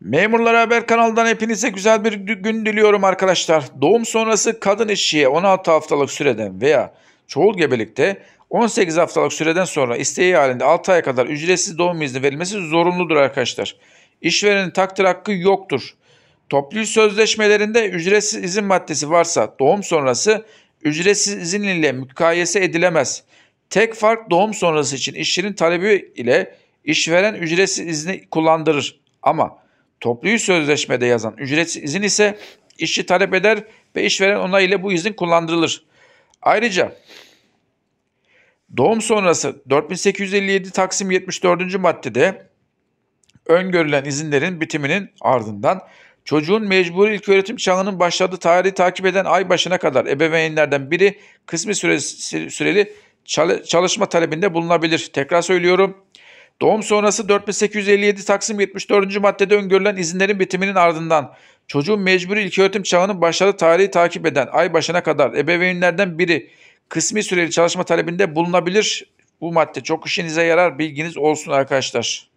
Memurlar Haber kanalından hepinize güzel bir gün diliyorum arkadaşlar. Doğum sonrası kadın işçiye 16 haftalık süreden veya çoğul gebelikte 18 haftalık süreden sonra isteği halinde 6 ay kadar ücretsiz doğum izni verilmesi zorunludur arkadaşlar. İşverenin takdir hakkı yoktur. Toplu sözleşmelerinde ücretsiz izin maddesi varsa doğum sonrası ücretsiz izin ile mukayese edilemez. Tek fark doğum sonrası için işçinin talebi ile işveren ücretsiz izni kullandırır. Ama toplu sözleşmede yazan ücretsiz izin ise işçi talep eder ve işveren onay ile bu izin kullandırılır. Ayrıca doğum sonrası 4857 Taksim 74. maddede öngörülen izinlerin bitiminin ardından çocuğun mecburi ilköğretim çağının başladığı tarihi takip eden ay başına kadar ebeveynlerden biri kısmi süresi, süreli çalışma talebinde bulunabilir. Tekrar söylüyorum. Doğum sonrası 4857 Taksim 74. maddede öngörülen izinlerin bitiminin ardından çocuğun mecburi ilköğretim çağının başladığı tarihi takip eden ay başına kadar ebeveynlerden biri kısmi süreli çalışma talebinde bulunabilir. Bu madde çok işinize yarar bilginiz olsun arkadaşlar.